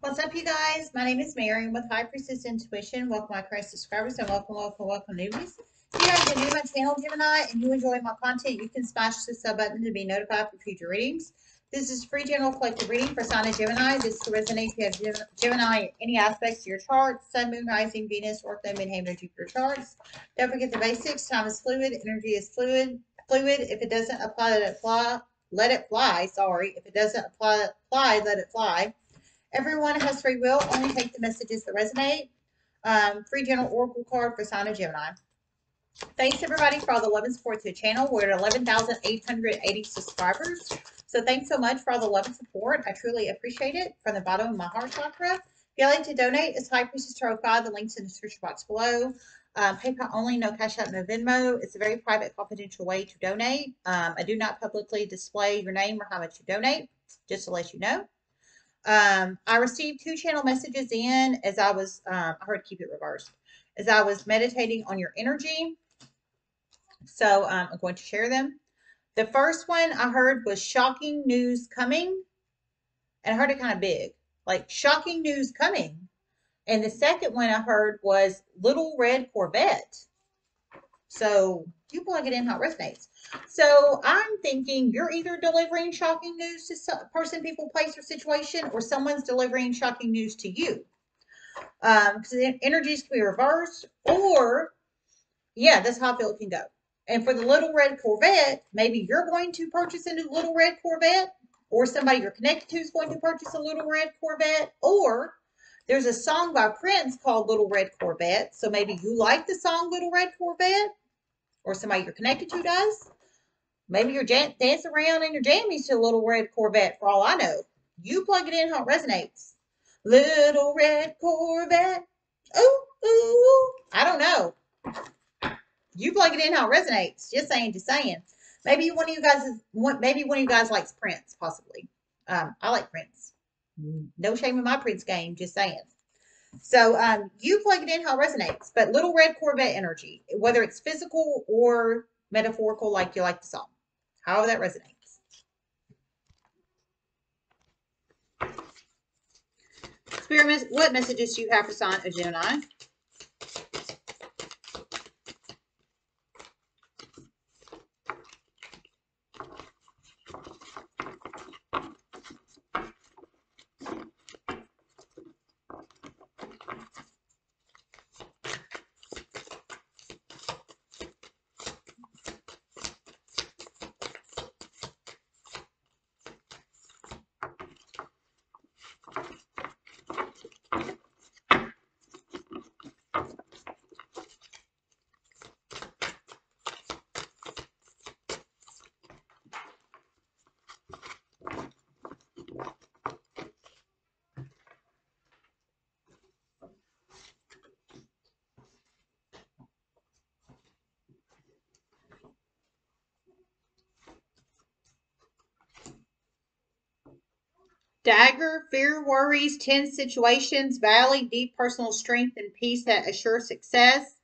What's up, you guys? My name is Mary with High Priestess Intuition. Welcome, my current subscribers, and welcome, welcome, welcome, newbies. If you guys are new to my channel, Gemini, and you enjoy my content, you can smash the sub button to be notified for future readings. This is free general collective reading for sign of Gemini. This will resonate if you have Gemini any aspects of your chart, Sun, Moon, Rising, Venus, or Moon, Hammer, Jupiter charts. Don't forget the basics. Time is fluid. Energy is fluid. Fluid. If it doesn't apply, let it fly. Let it fly. Sorry. If it doesn't apply, apply let it fly. Everyone has free will. Only take the messages that resonate. Um, free general oracle card for sign of Gemini. Thanks everybody for all the love and support to the channel. We're at 11,880 subscribers. So thanks so much for all the love and support. I truly appreciate it from the bottom of my heart chakra. If you'd like to donate, it's High Priestess Tarot 5. The link's in the description box below. Um, PayPal only, no Cash App, no Venmo. It's a very private, confidential way to donate. Um, I do not publicly display your name or how much you donate, just to let you know. Um, I received two channel messages in as I was, um, I heard keep it reversed, as I was meditating on your energy. So um, I'm going to share them. The first one I heard was shocking news coming. And I heard it kind of big, like shocking news coming. And the second one I heard was little red Corvette. So you plug it in how it resonates. So I'm thinking you're either delivering shocking news to some person, people, place, or situation, or someone's delivering shocking news to you. Um, because um, energies can be reversed, or yeah, that's how I feel it can go. And for the little red Corvette, maybe you're going to purchase a new little red Corvette, or somebody you're connected to is going to purchase a little red Corvette, or there's a song by Prince called Little Red Corvette. So maybe you like the song Little Red Corvette, or somebody you're connected to does. Maybe you're dancing around in your jammies to little red Corvette, for all I know. You plug it in how it resonates. Little red Corvette. Ooh, ooh. I don't know. You plug it in how it resonates. Just saying, just saying. Maybe one of you guys is maybe one of you guys likes Prince, possibly. Um, I like Prince. No shame in my Prince game, just saying. So um, you plug it in how it resonates. But little red Corvette energy, whether it's physical or metaphorical, like you like the song, however that resonates. Spirit, what messages do you have for sign of Gemini? Dagger, fear, worries, tense situations, valley, deep personal strength and peace that assure success.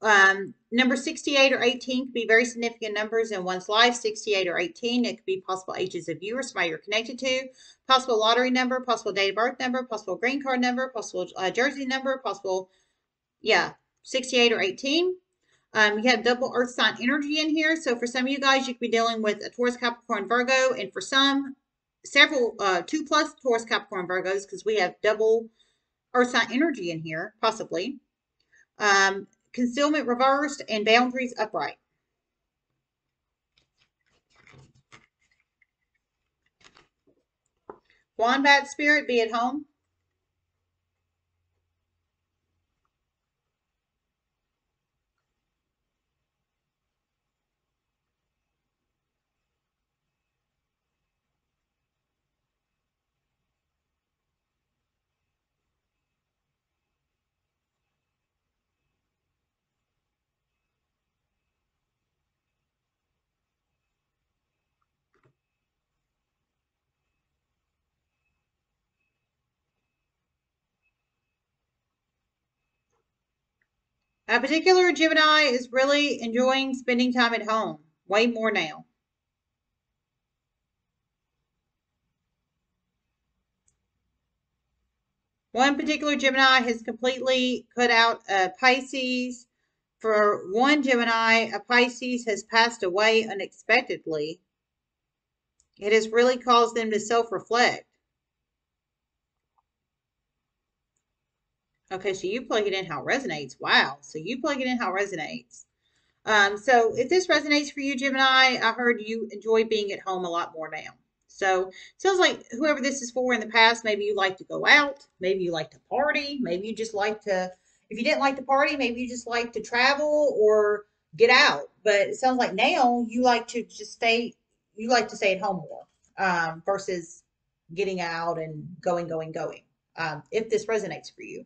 Um, number 68 or 18 could be very significant numbers in one's life. 68 or 18, it could be possible ages of you or somebody you're connected to. Possible lottery number, possible date of birth number, possible green card number, possible uh, jersey number, possible, yeah, 68 or 18. Um, you have double earth sign energy in here. So for some of you guys, you could be dealing with a Taurus, Capricorn, Virgo. And for some, several, uh, two plus Taurus, Capricorn, Virgos, because we have double Earth sign energy in here, possibly. Um, concealment reversed and boundaries upright. Wombat spirit, be at home. A particular Gemini is really enjoying spending time at home, way more now. One particular Gemini has completely cut out a Pisces. For one Gemini, a Pisces has passed away unexpectedly. It has really caused them to self Okay, so you plug it in how it resonates. Wow. So you plug it in how it resonates. Um, so if this resonates for you, Gemini, I heard you enjoy being at home a lot more now. So it sounds like whoever this is for in the past, maybe you like to go out, maybe you like to party, maybe you just like to, if you didn't like to party, maybe you just like to travel or get out. But it sounds like now you like to just stay, you like to stay at home more um, versus getting out and going, going, going. Um, if this resonates for you.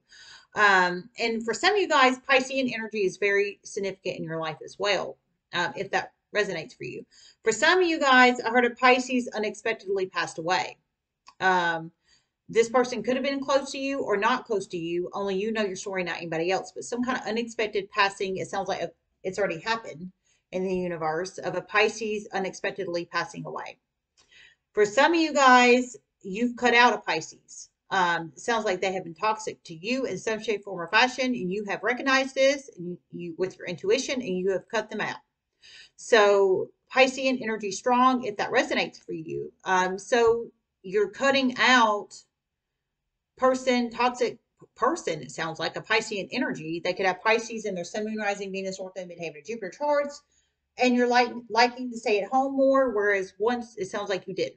Um, and for some of you guys, Piscean energy is very significant in your life as well, um, if that resonates for you. For some of you guys, I heard a Pisces unexpectedly passed away. Um, this person could have been close to you or not close to you, only you know your story, not anybody else. But some kind of unexpected passing, it sounds like it's already happened in the universe of a Pisces unexpectedly passing away. For some of you guys, you've cut out a Pisces. Um, sounds like they have been toxic to you in some shape, form, or fashion, and you have recognized this and you, with your intuition, and you have cut them out. So Piscean energy strong if that resonates for you. Um, so you're cutting out person, toxic person, it sounds like a Piscean energy. They could have Pisces in their sun, moon, rising, Venus, North, and midheaven, Jupiter charts, and you're like liking to stay at home more, whereas once it sounds like you didn't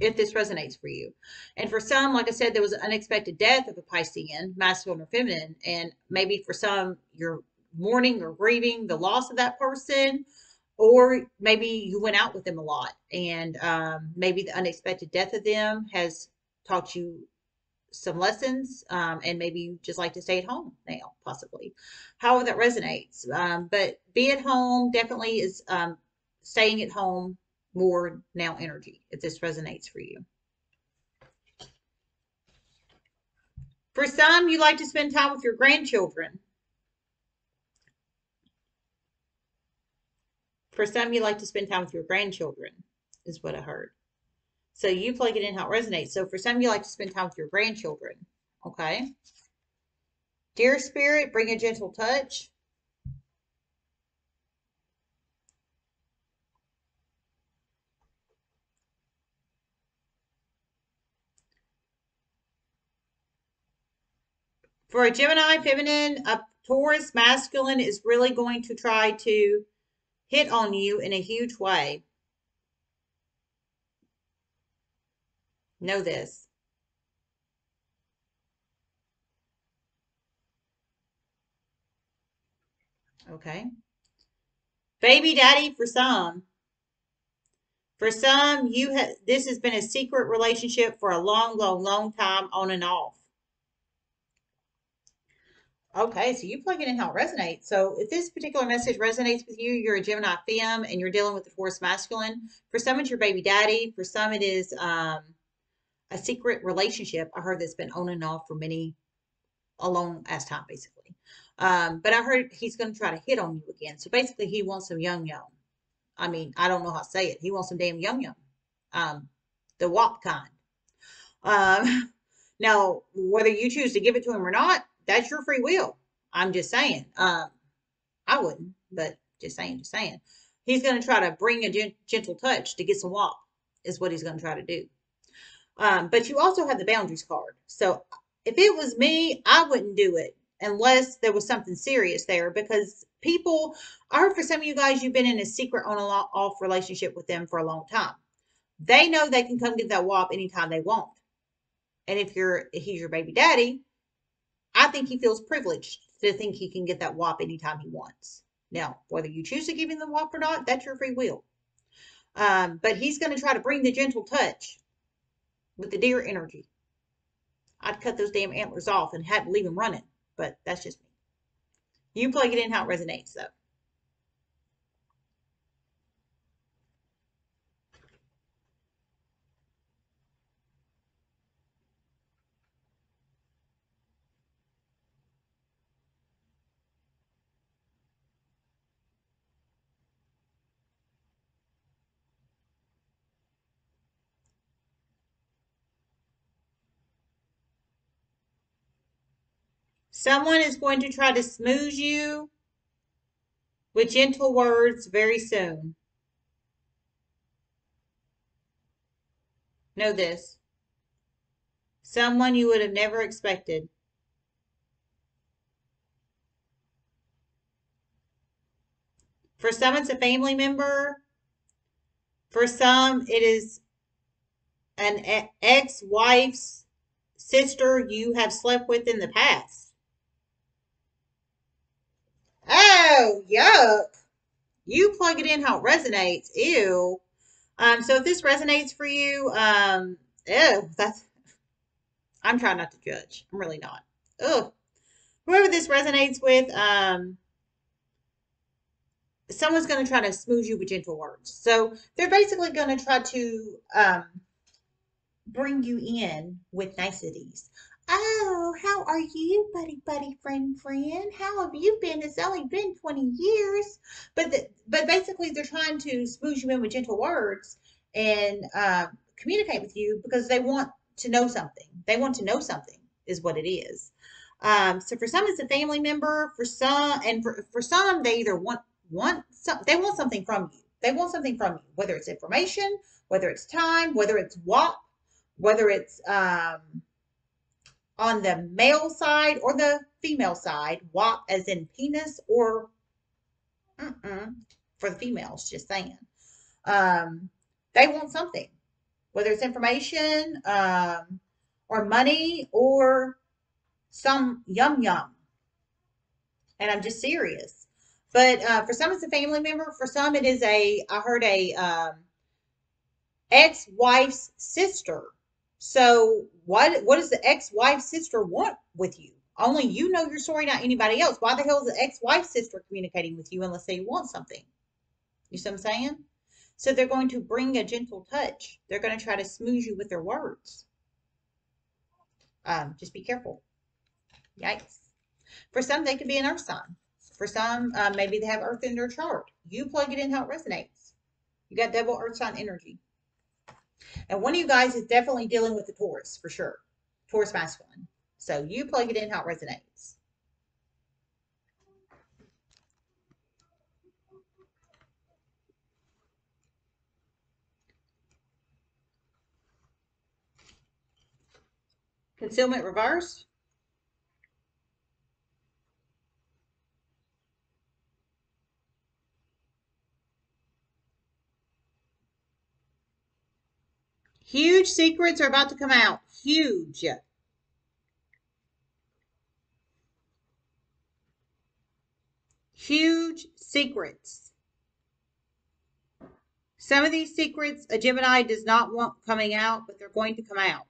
if this resonates for you. And for some, like I said, there was an unexpected death of a Piscean, masculine or feminine. And maybe for some, you're mourning or grieving the loss of that person. Or maybe you went out with them a lot and um, maybe the unexpected death of them has taught you some lessons um, and maybe you just like to stay at home now possibly however that resonates um, but be at home definitely is um, staying at home more now energy if this resonates for you. For some, you like to spend time with your grandchildren. For some, you like to spend time with your grandchildren, is what I heard. So you plug it in how it resonates. So for some, you like to spend time with your grandchildren. Okay. Dear Spirit, bring a gentle touch. For a Gemini feminine, a Taurus masculine is really going to try to hit on you in a huge way. Know this. Okay. Baby daddy for some. For some, you have this has been a secret relationship for a long, long, long time on and off. Okay, so you plug it in how it resonates. So if this particular message resonates with you, you're a Gemini fem and you're dealing with the Taurus masculine. For some, it's your baby daddy. For some, it is um, a secret relationship. I heard that's been on and off for many, a long as time, basically. Um, but I heard he's going to try to hit on you again. So basically, he wants some young young. I mean, I don't know how to say it. He wants some damn young young, um, the WAP kind. Um, now, whether you choose to give it to him or not, that's your free will. I'm just saying. Um, I wouldn't, but just saying, just saying. He's going to try to bring a gen- gentle touch to get some WAP, is what he's going to try to do. Um, but you also have the boundaries card. So if it was me, I wouldn't do it unless there was something serious there because people, I heard for some of you guys, you've been in a secret on and off relationship with them for a long time. They know they can come get that WAP anytime they want. And if you're, he's your baby daddy, I think he feels privileged to think he can get that WAP anytime he wants. Now, whether you choose to give him the WAP or not, that's your free will. Um, but he's going to try to bring the gentle touch with the deer energy. I'd cut those damn antlers off and had to leave him running, but that's just me. You plug it in how it resonates, though. Someone is going to try to smooth you with gentle words very soon. Know this. Someone you would have never expected. For some, it's a family member. For some, it is an ex wife's sister you have slept with in the past. Oh, yuck. You plug it in how it resonates. Ew. Um, so if this resonates for you, um, ew, that's, I'm trying not to judge. I'm really not. Ugh. Whoever this resonates with, um, someone's going to try to smooth you with gentle words. So they're basically going to try to um, bring you in with niceties. Oh, how are you, buddy, buddy, friend, friend? How have you been? It's only been 20 years. But the, but basically, they're trying to smooth you in with gentle words and uh, communicate with you because they want to know something. They want to know something, is what it is. Um, so for some, it's a family member. For some, and for, for some, they either want want some, they want something from you. They want something from you, whether it's information, whether it's time, whether it's WAP, whether it's um, on the male side or the female side, WAP as in penis or mm -mm, for the females, just saying. Um, they want something, whether it's information um, or money or some yum yum. And I'm just serious. But uh, for some, it's a family member. For some, it is a, I heard a um, ex wife's sister. So, what, what does the ex-wife sister want with you? Only you know your story, not anybody else. Why the hell is the ex-wife sister communicating with you unless they want something? You see what I'm saying? So, they're going to bring a gentle touch. They're going to try to smooth you with their words. Um, just be careful. Yikes. For some, they could be an earth sign. For some, uh, maybe they have earth in their chart. You plug it in how it resonates. You got double earth sign energy. And one of you guys is definitely dealing with the Taurus for sure. Taurus masculine. So you plug it in how it resonates. Concealment reversed. Huge secrets are about to come out. Huge. Huge secrets. Some of these secrets a Gemini does not want coming out, but they're going to come out.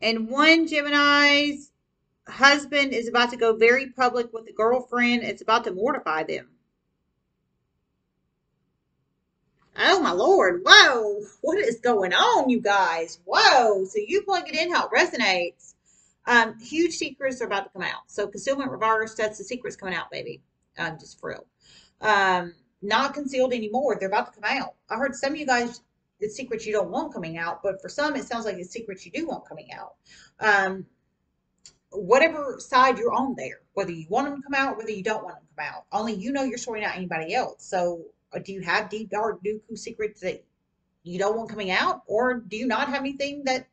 And one Gemini's husband is about to go very public with a girlfriend. It's about to mortify them. Oh my lord, whoa, what is going on, you guys? Whoa, so you plug it in how it resonates. Um, huge secrets are about to come out. So concealment reverse, that's the secrets coming out, baby. Um, just for. Um, not concealed anymore. They're about to come out. I heard some of you guys, it's secrets you don't want coming out, but for some, it sounds like it's secrets you do want coming out. Um, whatever side you're on there, whether you want them to come out, whether you don't want them to come out. Only you know your story, not anybody else. So do you have deep dark Dooku secrets that you don't want coming out? Or do you not have anything that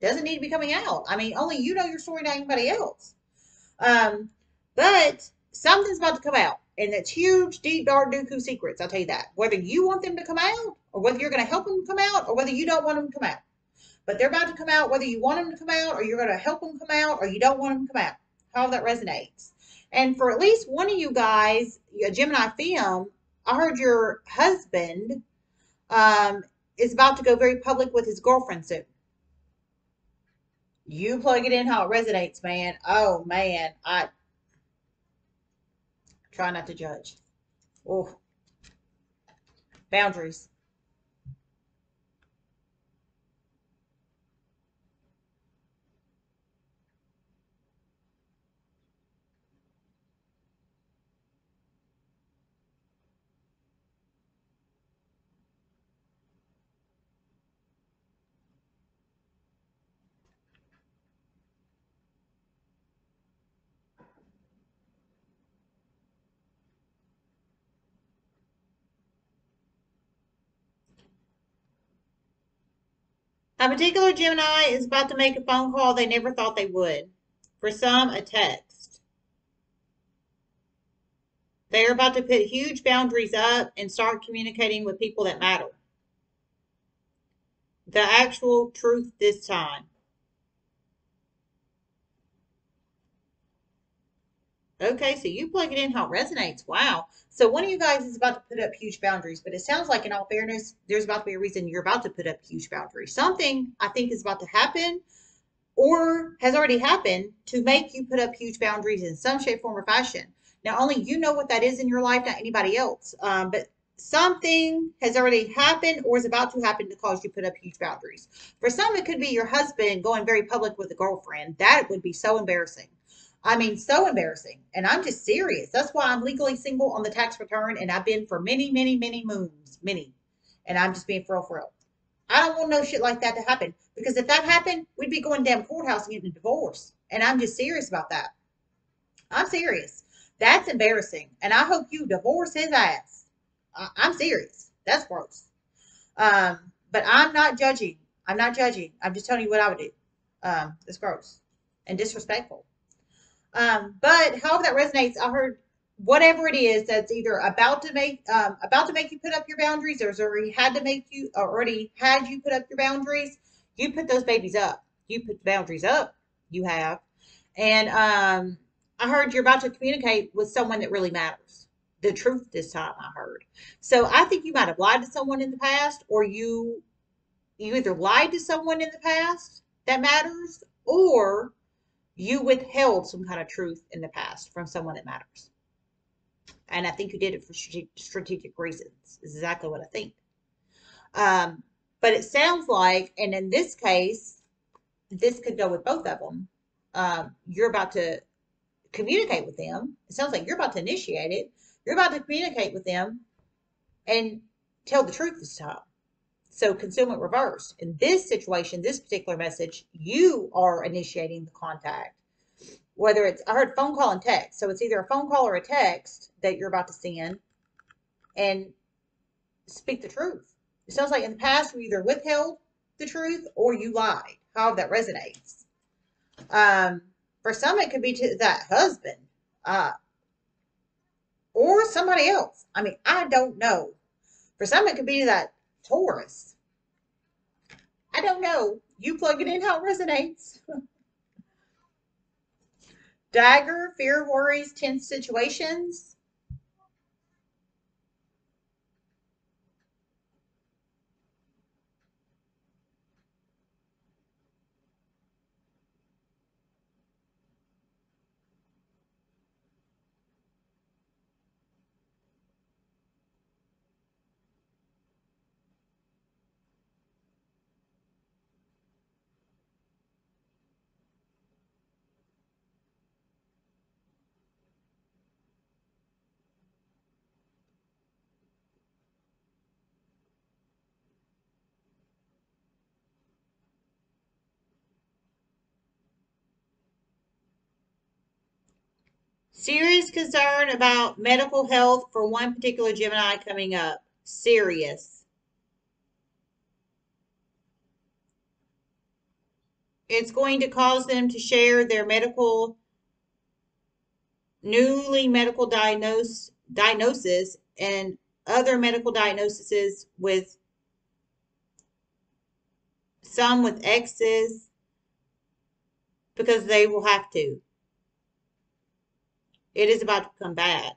doesn't need to be coming out? I mean, only you know your story, not anybody else. Um, but something's about to come out. And it's huge, deep, dark Dooku secrets. I'll tell you that. Whether you want them to come out, or whether you're going to help them come out, or whether you don't want them to come out. But they're about to come out, whether you want them to come out, or you're going to help them come out, or you don't want them to come out. How that resonates. And for at least one of you guys, a Gemini fem, I heard your husband um, is about to go very public with his girlfriend soon. You plug it in how it resonates, man. Oh man, I try not to judge. Oh, boundaries. A particular Gemini is about to make a phone call they never thought they would. For some, a text. They're about to put huge boundaries up and start communicating with people that matter. The actual truth this time. Okay, so you plug it in how it resonates. Wow. So one of you guys is about to put up huge boundaries, but it sounds like, in all fairness, there's about to be a reason you're about to put up huge boundaries. Something I think is about to happen or has already happened to make you put up huge boundaries in some shape, form, or fashion. Now, only you know what that is in your life, not anybody else. Um, but something has already happened or is about to happen to cause you put up huge boundaries. For some, it could be your husband going very public with a girlfriend. That would be so embarrassing. I mean, so embarrassing. And I'm just serious. That's why I'm legally single on the tax return, and I've been for many, many, many moons, many. And I'm just being for real, for real. I don't want no shit like that to happen because if that happened, we'd be going down courthouse and getting a divorce. And I'm just serious about that. I'm serious. That's embarrassing. And I hope you divorce his ass. I- I'm serious. That's gross. Um, but I'm not judging. I'm not judging. I'm just telling you what I would do. Um, it's gross and disrespectful. Um, but however that resonates, I heard whatever it is that's either about to make um, about to make you put up your boundaries, or has already had to make you, already had you put up your boundaries. You put those babies up. You put the boundaries up. You have, and um, I heard you're about to communicate with someone that really matters. The truth this time, I heard. So I think you might have lied to someone in the past, or you you either lied to someone in the past that matters, or you withheld some kind of truth in the past from someone that matters. And I think you did it for strategic reasons. Is exactly what I think. Um, but it sounds like, and in this case, this could go with both of them. Um, you're about to communicate with them. It sounds like you're about to initiate it. You're about to communicate with them and tell the truth this time. So concealment reversed. In this situation, this particular message, you are initiating the contact. Whether it's, I heard phone call and text. So it's either a phone call or a text that you're about to send and speak the truth. It sounds like in the past you either withheld the truth or you lied. However that resonates. Um, for some, it could be to that husband uh, or somebody else. I mean, I don't know. For some, it could be that Taurus. I don't know. You plug it in how it resonates. Dagger, fear, worries, tense situations. Serious concern about medical health for one particular Gemini coming up. Serious. It's going to cause them to share their medical, newly medical diagnose, diagnosis and other medical diagnoses with some with X's because they will have to. It is about to become bad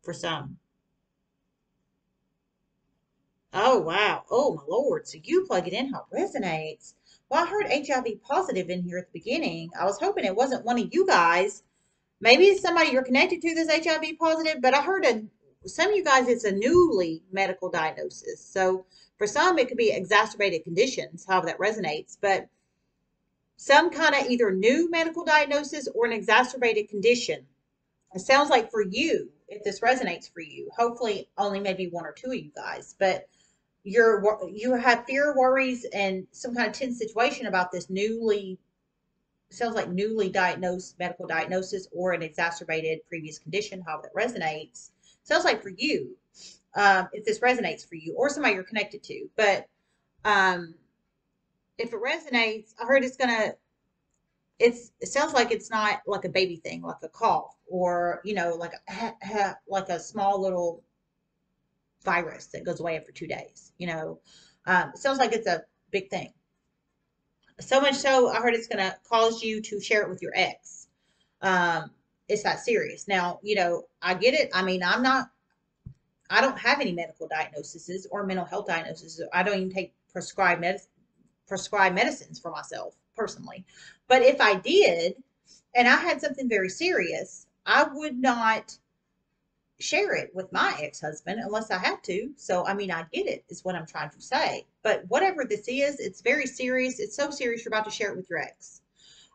for some. Oh, wow. Oh, my Lord. So you plug it in how it resonates. Well, I heard HIV positive in here at the beginning. I was hoping it wasn't one of you guys. Maybe it's somebody you're connected to this HIV positive, but I heard a, some of you guys, it's a newly medical diagnosis. So for some, it could be exacerbated conditions, however that resonates. But some kind of either new medical diagnosis or an exacerbated condition it sounds like for you, if this resonates for you, hopefully only maybe one or two of you guys, but you're you have fear, worries, and some kind of tense situation about this newly sounds like newly diagnosed medical diagnosis or an exacerbated previous condition, how that resonates. Sounds like for you, um, if this resonates for you or somebody you're connected to, but um, if it resonates, I heard it's gonna. It's it sounds like it's not like a baby thing, like a cough, or you know, like a, like a small little virus that goes away after two days. You know, um, it sounds like it's a big thing. So much so, I heard it's gonna cause you to share it with your ex. Um, it's that serious. Now, you know, I get it. I mean, I'm not. I don't have any medical diagnoses or mental health diagnoses. I don't even take prescribed medicine prescribe medicines for myself personally. But if I did, and I had something very serious, I would not share it with my ex-husband unless I had to. So I mean I get it is what I'm trying to say. But whatever this is, it's very serious. It's so serious you're about to share it with your ex.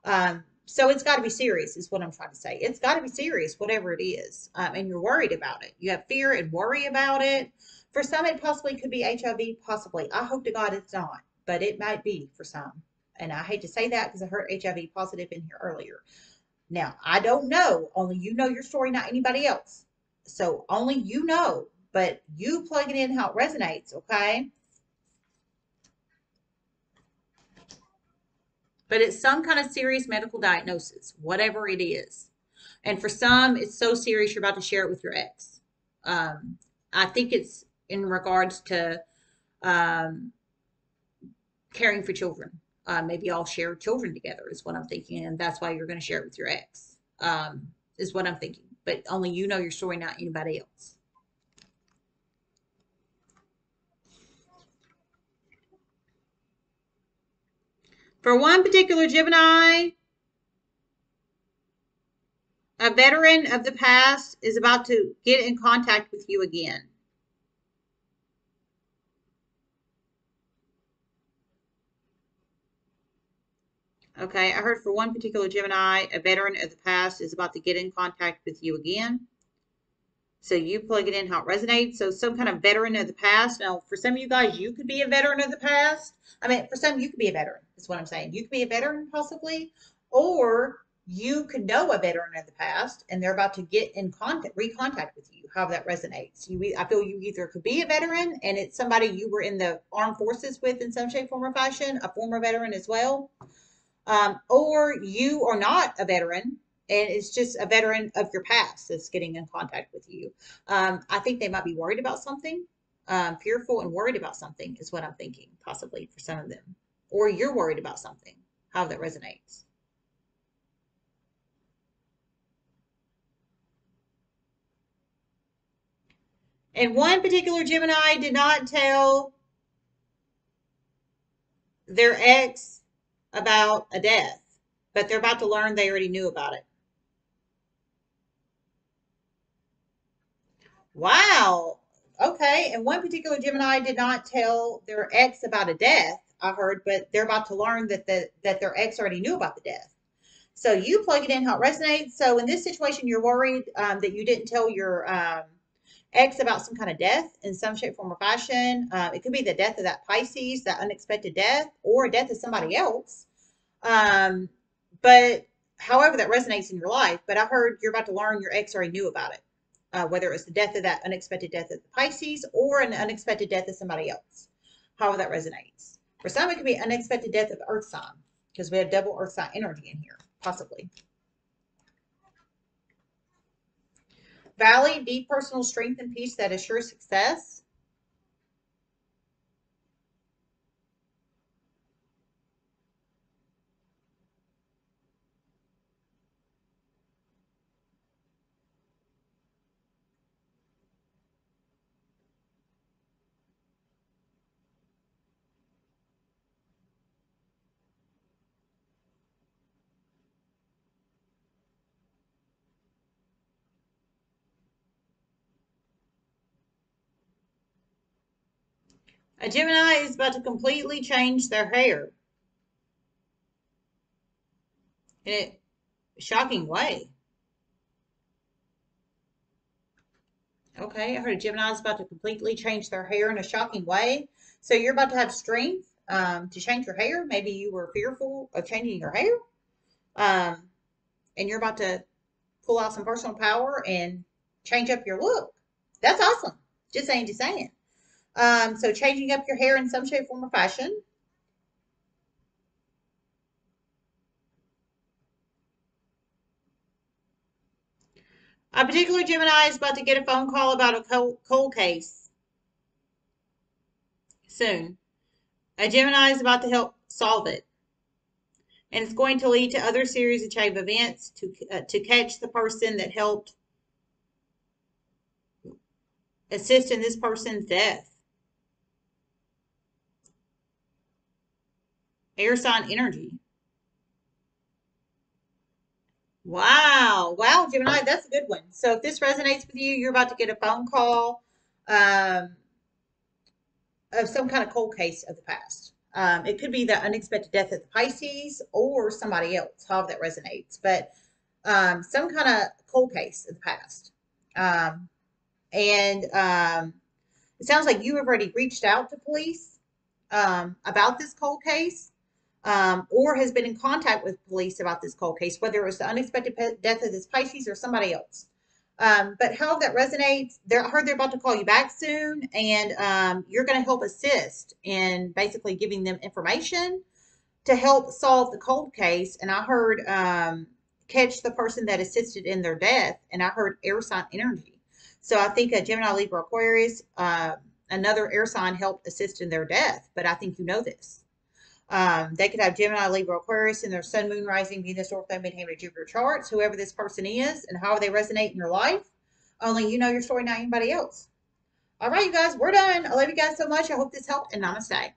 Um, so it's got to be serious is what I'm trying to say. It's got to be serious, whatever it is. Um, and you're worried about it. You have fear and worry about it. For some, it possibly could be HIV, possibly. I hope to God it's not but it might be for some. And I hate to say that because I heard HIV positive in here earlier. Now, I don't know. Only you know your story, not anybody else. So only you know, but you plug it in how it resonates, okay? But it's some kind of serious medical diagnosis, whatever it is. And for some, it's so serious you're about to share it with your ex. Um, I think it's in regards to um, caring for children. Uh, maybe I'll share children together is what I'm thinking, and that's why you're going to share it with your ex. Um, is what I'm thinking. But only you know your story, not anybody else. For one particular Gemini, a veteran of the past is about to get in contact with you again. Okay, I heard for one particular Gemini, a veteran of the past is about to get in contact with you again. So you plug it in how it resonates. So some kind of veteran of the past. Now, for some of you guys, you could be a veteran of the past. I mean, for some, you could be a veteran. That's what I'm saying. You could be a veteran possibly, or you could know a veteran of the past and they're about to get in contact, recontact with you. How that resonates. You, I feel you either could be a veteran and it's somebody you were in the armed forces with in some shape, form, or fashion, a former veteran as well um, or you are not a veteran and it's just a veteran of your past that's getting in contact with you. Um, I think they might be worried about something, um, fearful and worried about something is what I'm thinking, possibly for some of them. Or you're worried about something, how that resonates. And one particular Gemini did not tell their ex about a death, but they're about to learn they already knew about it. Wow. Okay. And one particular Gemini did not tell their ex about a death, I heard, but they're about to learn that the, that their ex already knew about the death. So you plug it in how it resonates. So in this situation, you're worried um, that you didn't tell your um, ex about some kind of death in some shape, form, or fashion. Um, it could be the death of that Pisces, that unexpected death, or death of somebody else. Um, but however that resonates in your life, but I heard you're about to learn your ex already knew about it. Uh, whether it was the death of that unexpected death of the Pisces or an unexpected death of somebody else. However that resonates. For some, it could be unexpected death of Earth sign because we have double Earth sign energy in here, possibly. Valley, deep personal strength and peace that assures success. A Gemini is about to completely change their hair. In a shocking way. Okay, I heard a Gemini is about to completely change their hair in a shocking way. So you're about to have strength um, to change your hair. Maybe you were fearful of changing your hair. Um, and you're about to pull out some personal power and change up your look. That's awesome. Just saying, just saying. Um, so changing up your hair in some shape, form, or fashion. A particular Gemini is about to get a phone call about a cold case soon. A Gemini is about to help solve it. And it's going to lead to other series of chain events to, uh, to catch the person that helped assist in this person's death. Air sign energy. Wow. Wow, Gemini, that's a good one. So if this resonates with you, you're about to get a phone call um, of some kind of cold case of the past. Um, it could be the unexpected death of the Pisces or somebody else, however that resonates. But um, some kind of cold case of the past. Um, and um, it sounds like you have already reached out to police um, about this cold case um, or has been in contact with police about this cold case, whether it was the unexpected death of this Pisces or somebody else. Um, but how that resonates, they're, I heard they're about to call you back soon, and um, you're going to help assist in basically giving them information to help solve the cold case. And I heard um, catch the person that assisted in their death, and I heard air sign energy. So I think a Gemini, Libra, Aquarius, uh, another air sign helped assist in their death. But I think you know this. Um, they could have Gemini, Libra, Aquarius in their Sun, Moon, Rising, Venus, North Node, Midheaven, Jupiter charts. Whoever this person is and how they resonate in your life, only you know your story, not anybody else. All right, you guys, we're done. I love you guys so much. I hope this helped, and namaste.